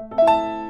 you